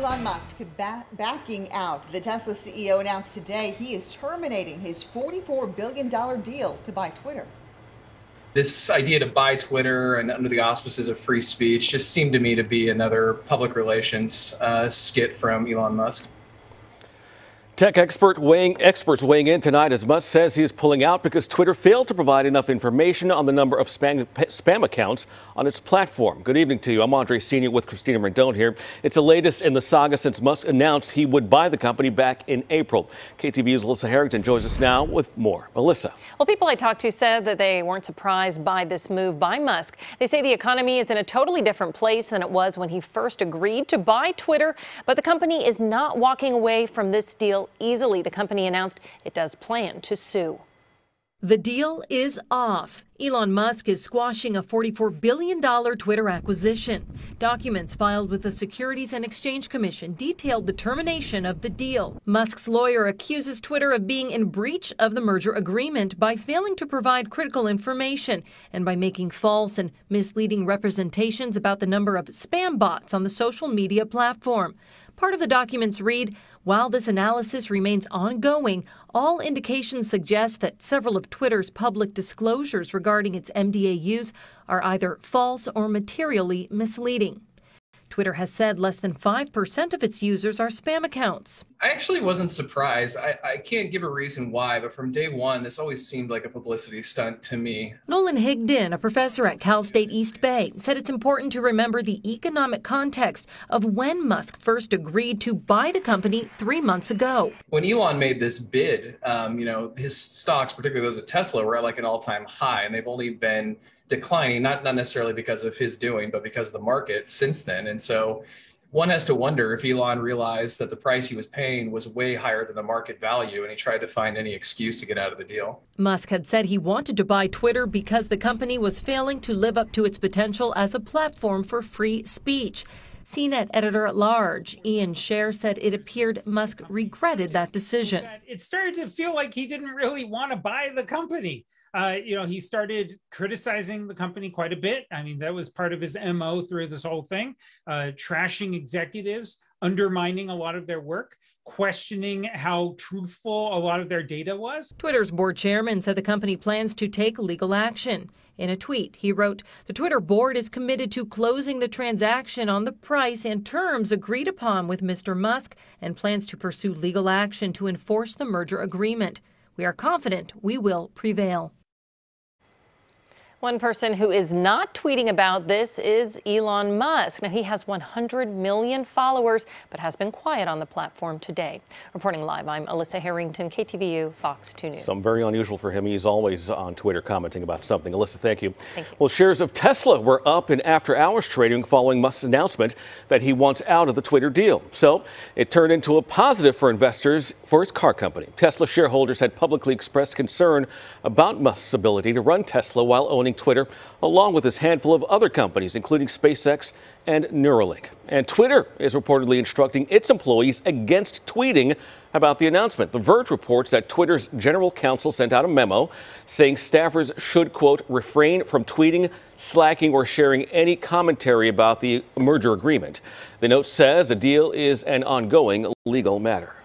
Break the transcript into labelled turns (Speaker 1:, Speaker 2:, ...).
Speaker 1: Elon Musk ba backing out. The Tesla CEO announced today he is terminating his $44 billion deal to buy Twitter.
Speaker 2: This idea to buy Twitter and under the auspices of free speech just seemed to me to be another public relations uh, skit from Elon Musk.
Speaker 3: Tech expert weighing, experts weighing in tonight as Musk says he is pulling out because Twitter failed to provide enough information on the number of spam, spam accounts on its platform. Good evening to you. I'm Andre Senior with Christina Rendon here. It's the latest in the saga since Musk announced he would buy the company back in April. KTVU's Alyssa Harrington joins us now with more. Alyssa.
Speaker 4: Well, people I talked to said that they weren't surprised by this move by Musk. They say the economy is in a totally different place than it was when he first agreed to buy Twitter, but the company is not walking away from this deal easily. The company announced it does plan to sue.
Speaker 5: The deal is off. Elon Musk is squashing a $44 billion Twitter acquisition. Documents filed with the Securities and Exchange Commission detailed the termination of the deal. Musk's lawyer accuses Twitter of being in breach of the merger agreement by failing to provide critical information and by making false and misleading representations about the number of spam bots on the social media platform. Part of the documents read While this analysis remains ongoing, all indications suggest that several of Twitter's public disclosures regarding its MDAUs are either false or materially misleading. Twitter has said less than 5% of its users are spam accounts.
Speaker 2: I actually wasn't surprised. I, I, can't give a reason why, but from day one, this always seemed like a publicity stunt to me.
Speaker 5: Nolan Higdon, a professor at Cal State East Bay, said it's important to remember the economic context of when Musk first agreed to buy the company three months ago.
Speaker 2: When Elon made this bid, um, you know, his stocks, particularly those of Tesla, were at like an all time high, and they've only been declining, not not necessarily because of his doing, but because of the market since then. And so one has to wonder if Elon realized that the price he was paying was way higher than the market value and he tried to find any excuse to get out of the deal.
Speaker 5: Musk had said he wanted to buy Twitter because the company was failing to live up to its potential as a platform for free speech. CNET editor at large Ian Sherr said it appeared Musk regretted that decision.
Speaker 6: It started to feel like he didn't really want to buy the company uh, you know, he started criticizing the company quite a bit. I mean, that was part of his MO through this whole thing, uh, trashing executives, undermining a lot of their work questioning how truthful a lot of their data was.
Speaker 5: Twitter's board chairman said the company plans to take legal action. In a tweet, he wrote, The Twitter board is committed to closing the transaction on the price and terms agreed upon with Mr. Musk and plans to pursue legal action to enforce the merger agreement. We are confident we will prevail.
Speaker 4: One person who is not tweeting about this is Elon Musk. Now, he has 100 million followers, but has been quiet on the platform today. Reporting live, I'm Alyssa Harrington, KTVU, Fox 2 News.
Speaker 3: Some very unusual for him. He's always on Twitter commenting about something. Alyssa, thank you.
Speaker 4: Thank you.
Speaker 3: Well, shares of Tesla were up in after hours trading following Musk's announcement that he wants out of the Twitter deal. So it turned into a positive for investors for his car company. Tesla shareholders had publicly expressed concern about Musk's ability to run Tesla while Twitter, along with his handful of other companies, including SpaceX and Neuralink. And Twitter is reportedly instructing its employees against tweeting about the announcement. The Verge reports that Twitter's general counsel sent out a memo saying staffers should, quote, refrain from tweeting, slacking, or sharing any commentary about the merger agreement. The note says the deal is an ongoing legal matter.